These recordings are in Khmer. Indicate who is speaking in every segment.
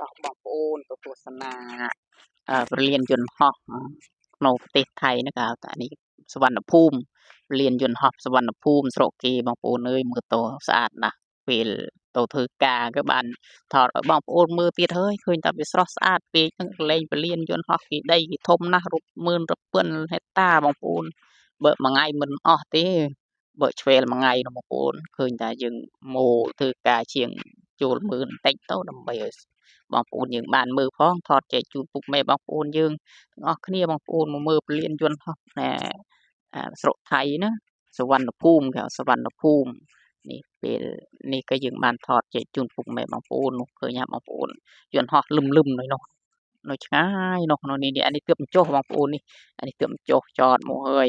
Speaker 1: តោះបងប្អូនទៅទស្សនាអឺពលានយន្តហោះក្នុងប្រទេសថៃហ្នឹងគេហៅថានេះសវណ្ណភូមិពលានយន្តហោះសវណ្ណភូមិស្រុកគេបងប្អូនអើយមើលតោស្អាតណាស់ពេលទៅធ្វើការក៏បានថតឲ្យបងប្អូនមើលទៀតហើយឃើញតែវាស្រស់ស្អាតពេកហ្នឹងកលែងពលានយន្តហោះគេដីគេធំណាស់រាប់ម៉ឺនរាប់ពាន់ហិកតាបងប្អូនបើមួយថ្ងៃមិនអស់ទេបើឆ្វេលមួយថ្ងៃនោះបងប្អូនឃើញតែយើងម៉ូធ្វើការជាងចូលមើលបន្តិចទៅដើម្បីឲ្យ បងប្អូនយើងបានមើលផងថតចែកជូនពុកម៉ែបងប្អូនយើងទាំងអស់គ្នាបងប្អូនមកមើលពលានយន្តហោះណែស្រុកថៃណាសវណ្ណភូមិគេសវណ្ណភូមិនេះពេលនេះក៏យើងបានថតចែកជូនពុកម៉ែបងប្អូននោះឃើញបងប្អូនយន្តហោះលឹមលឹមនៅនោះនៅឆ្ងាយនោះនោះនេះអានេះទើបចុះបងប្អូននេះអានេះទើបចុះចតមកហើយ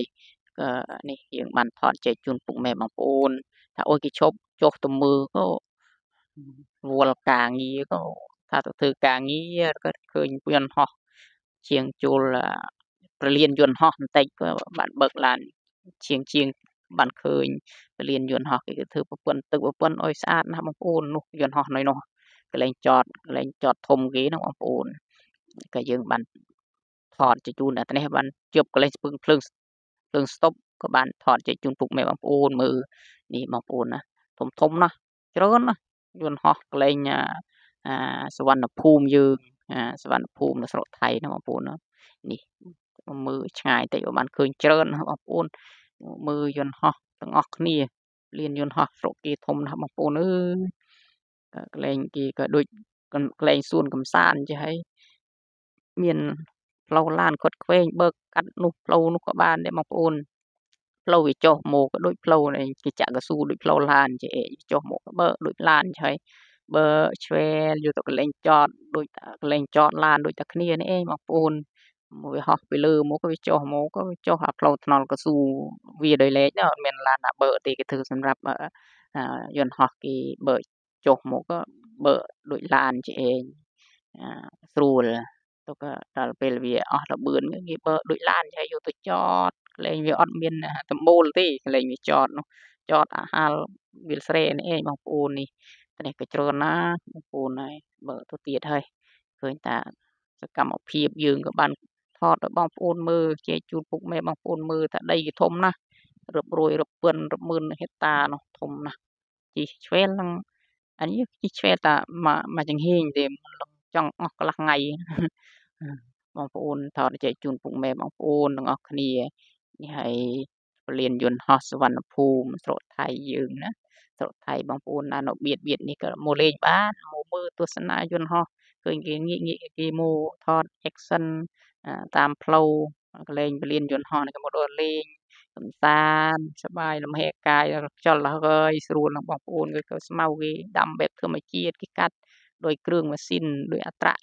Speaker 1: ក៏នេះយើងបានថតចែកជូនពុកម៉ែបងប្អូនថាអូយគេឈប់ចុះទៅមើលក៏វល់ការងារក៏ ថាទៅធ្វើការងារក៏ឃើញយន្តហោះជាងចូលប្រលានយន្តហោះបន្តិចក៏បានបើកឡានជាងជាងបានឃើញពលានយន្តហោះគេគឺធ្វើប្រព័ន្ធទឹកប្រព័ន្ធឲ្យស្អាតណាស់បងប្អូននោះយន្តហោះនៅនោះកន្លែងចតកន្លែងចតធំគេហ្នឹងបងប្អូនក៏យើងបានថតជូនតែនេះបានជប់កន្លែងស្ពឹងភ្លើងភ្លើងស្តុបក៏បានថតចែកជូនពុកម៉ែបងប្អូនមើលនេះបងប្អូនណាធំធំណាស់ច្រើនណាស់យន្តហោះកន្លែង អាសវណ្ណភូមិយើងអាសវណ្ណភូមិនៅស្រុកថៃណាបងប្អូនណានេះមើលឆ្ងាយតិចបានឃើញច្រើនណាបងប្អូនមើលយន្តហោះទាំងអស់គ្នាលានយន្តហោះស្រុកគេធំណាស់បងប្អូនអើយកន្លែងគេក៏ដូចកន្លែងសួនកំសាន្តចេះហើយមានផ្លូវឡានគាត់ខ្វែងបើកកាត់នោះផ្លូវនោះក៏បានដែរបងប្អូនផ្លូវវាចុះមកក៏ដូចផ្លូវនៃគេចាក់កស៊ូដូចផ្លូវឡានចេះចុះមកក៏បើកដូចឡានចេះហើយ បើឆ្វែលយកទៅកន្លែងចតដូចកន្លែងចតឡានដូចតែគ្នានេះឯងបងប្អូនមួយហោះពីលើមកក៏វាចុះមកក៏ចុះអាផ្លូវថ្នល់កស៊ូវាដោយឡែកអត់មានឡានណាបើកទេគេធ្វើសម្រាប់យន្តហោះគេបើកចុះមកក៏បើកដូចឡានចេះឯងស្រួលទៅក៏ដល់ពេលវាអស់លបឿនគេបើកដូចឡានចេះយកទៅចតកន្លែងវាអត់មានដំបូលទេកន្លែងវាចតនោះចតអាហាលវាលស្រែនេះឯងបងប្អូននេះ នេះក៏ច្រើនណាបងប្អូនហើយបើទៅទៀតហើយឃើញតាសកម្មភាពយើងក៏បានថតឲ្យបងប្អូនមើលជែកជូនពុកម៉ែបងប្អូនមើលថាដីវាធំណាស់រាប់រយរាប់ពាន់រាប់ម៉ឺនហិកតានោះធំណាស់ជីឆ្វេលហ្នឹងអានេះជីឆ្វេលតាមកចង្ហេងទេចង់អស់កន្លះថ្ងៃបងប្អូនថតចែកជូនពុកម៉ែបងប្អូនទាំងអស់គ្នានេះហើយព លានយន្តហោះសវណ្ណភូមិស្រុកថៃយើងណាស្រុកថៃបងប្អូនណានៅបៀតបៀតនេះក៏មកលេងបានមកមើលទស្សនាយន្តហោះឃើញគេងាកងាកគេមកថត action តាមផ្លូវកន្លែងពលានយន្តហោះនេះក៏មកដល់លេងកំសាន្តសบายលំហែកាយខ្យល់ហើយស្រួលនឹងបងប្អូនគេក៏ស្មៅគេដាំបែបធម្មជាតិគេកាត់ដោយគ្រឿងម៉ាស៊ីនដោយអត្រៈ